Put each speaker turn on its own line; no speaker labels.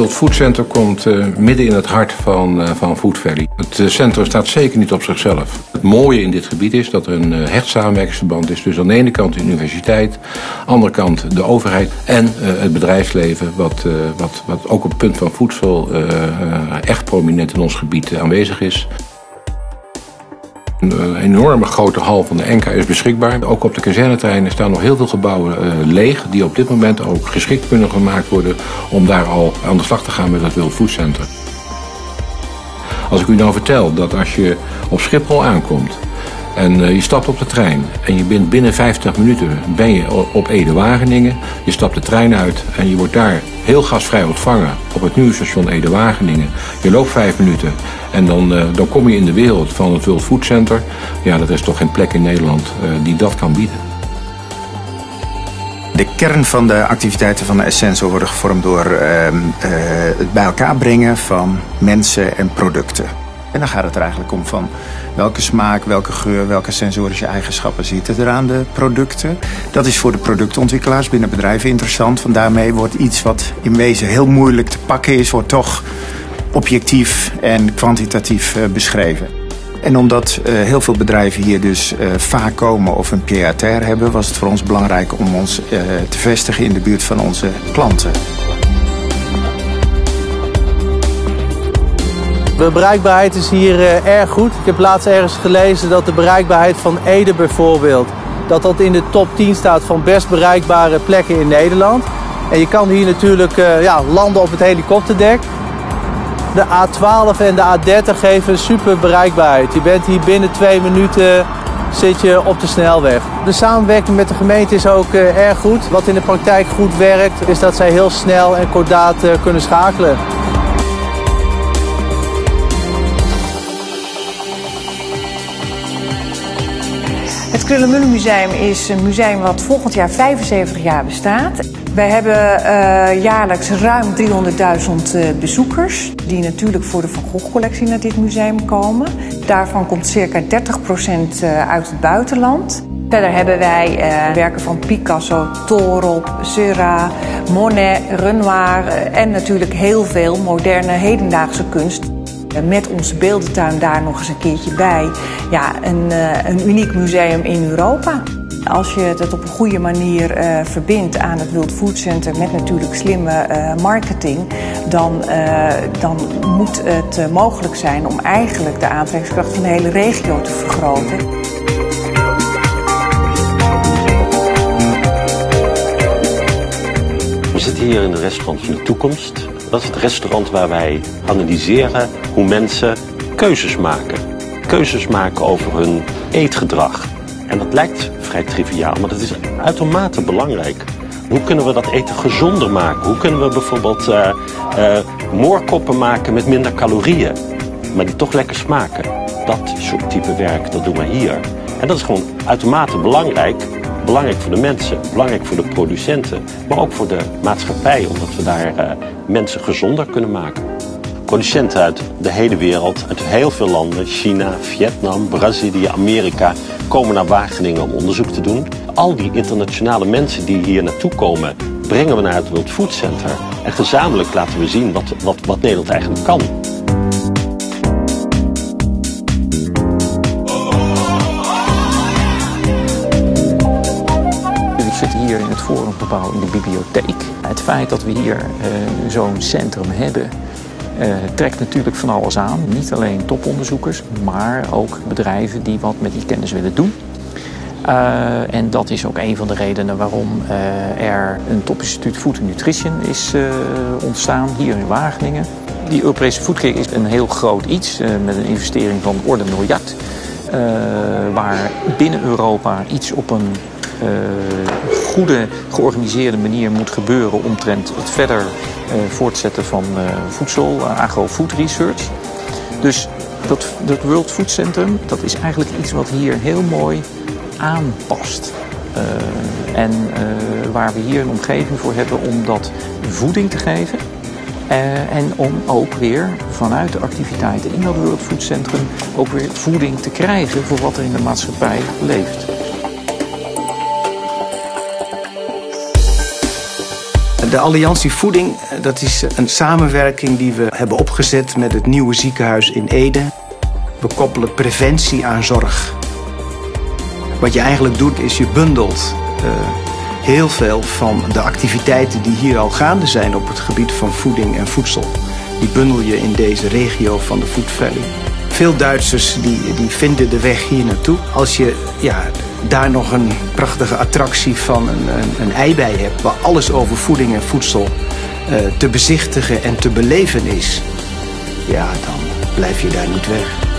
World Food Center komt uh, midden in het hart van, uh, van Food Valley. Het uh, centrum staat zeker niet op zichzelf. Het mooie in dit gebied is dat er een hecht samenwerkingsverband is tussen aan de ene kant de universiteit, aan de andere kant de overheid en het bedrijfsleven, wat, wat, wat ook op het punt van voedsel echt prominent in ons gebied aanwezig is. Een enorme grote hal van de Enka is beschikbaar. Ook op de kazerneterreinen staan nog heel veel gebouwen uh, leeg... die op dit moment ook geschikt kunnen gemaakt worden... om daar al aan de slag te gaan met het World Food Center. Als ik u nou vertel dat als je op Schiphol aankomt... En uh, je stapt op de trein en je bent binnen 50 minuten ben je op Ede-Wageningen. Je stapt de trein uit en je wordt daar heel gasvrij ontvangen op het nieuwe station Ede-Wageningen. Je loopt vijf minuten en dan, uh, dan kom je in de wereld van het World Food Center. Ja, dat is toch geen plek in Nederland uh, die dat kan bieden.
De kern van de activiteiten van de Essential worden gevormd door uh, het bij elkaar brengen van mensen en producten. En dan gaat het er eigenlijk om van welke smaak, welke geur, welke sensorische eigenschappen zitten er aan de producten. Dat is voor de productontwikkelaars binnen bedrijven interessant. Want daarmee wordt iets wat in wezen heel moeilijk te pakken is, wordt toch objectief en kwantitatief uh, beschreven. En omdat uh, heel veel bedrijven hier dus uh, vaak komen of een pied hebben, was het voor ons belangrijk om ons te vestigen in de buurt van onze klanten.
De bereikbaarheid is hier uh, erg goed. Ik heb laatst ergens gelezen dat de bereikbaarheid van Ede bijvoorbeeld... dat dat in de top 10 staat van best bereikbare plekken in Nederland. En je kan hier natuurlijk uh, ja, landen op het helikopterdek. De A12 en de A30 geven super bereikbaarheid. Je bent hier binnen twee minuten zit je op de snelweg. De samenwerking met de gemeente is ook uh, erg goed. Wat in de praktijk goed werkt, is dat zij heel snel en kordaat kunnen schakelen.
Het Krullenmullenmuseum is een museum wat volgend jaar 75 jaar bestaat. Wij hebben uh, jaarlijks ruim 300.000 uh, bezoekers... die natuurlijk voor de Van Gogh-collectie naar dit museum komen. Daarvan komt circa 30% uh, uit het buitenland. Verder hebben wij werken van Picasso, Torop, Seurat, Monet, Renoir... en natuurlijk heel veel moderne hedendaagse kunst... Met onze beeldentuin daar nog eens een keertje bij. Ja, een, uh, een uniek museum in Europa. Als je het op een goede manier uh, verbindt aan het World Food Center met natuurlijk slimme marketing, dan, dan moet het mogelijk zijn om eigenlijk de aantrekkingskracht van de hele regio te vergroten.
We zitten hier in een restaurant van de toekomst. Dat is het restaurant waar wij analyseren hoe mensen keuzes maken. Keuzes maken over hun eetgedrag. En dat lijkt vrij triviaal, maar dat is uitermate belangrijk. Hoe kunnen we dat eten gezonder maken? Hoe kunnen we bijvoorbeeld uh, moorkoppen maken met minder calorieën, maar die toch lekker smaken? Dat soort type werk, dat doen we hier. En dat is gewoon uitermate belangrijk. Belangrijk voor de mensen, belangrijk voor de producenten, maar ook voor de maatschappij, omdat we daar uh, mensen gezonder kunnen maken. Producenten uit de hele wereld, uit heel veel landen, China, Vietnam, Brazilië, Amerika, komen naar Wageningen om onderzoek te doen. Al die internationale mensen die hier naartoe komen, brengen we naar het World Food Center. En gezamenlijk laten we zien wat, wat, wat Nederland eigenlijk kan.
Hier in het forumgebouw in de bibliotheek. Het feit dat we hier uh, zo'n centrum hebben, uh, trekt natuurlijk van alles aan. Niet alleen toponderzoekers, maar ook bedrijven die wat met die kennis willen doen. Uh, en dat is ook een van de redenen waarom er een topinstituut Food and Nutrition is ontstaan hier in Wageningen. Die Europese Foodkick is een heel groot iets met een investering van orde miljard. waar binnen Europa iets op een goede georganiseerde manier moet gebeuren omtrent het verder uh, voortzetten van uh, voedsel, agro-food research. Dus dat, dat World Food Centrum, dat is eigenlijk iets wat hier heel mooi aanpast. en waar we hier een omgeving voor hebben om dat voeding te geven. en om ook weer vanuit de activiteiten in dat World Food Centrum ook weer voeding te krijgen voor wat er in de maatschappij leeft.
De Alliantie Voeding, eh, dat is een samenwerking die we hebben opgezet met het nieuwe ziekenhuis in Ede. We koppelen preventie aan zorg. Wat je eigenlijk doet is je bundelt uh, heel veel van de activiteiten die hier al gaande zijn op het gebied van voeding en voedsel. Die bundel je in deze regio van de Food Valley. Veel Duitsers die, die vinden de weg hier naartoe. Als je ja, daar nog een prachtige attractie van een, een, een ei bij hebt... waar alles over voeding en voedsel uh, te bezichtigen en te beleven is... ja, dan blijf je daar niet weg.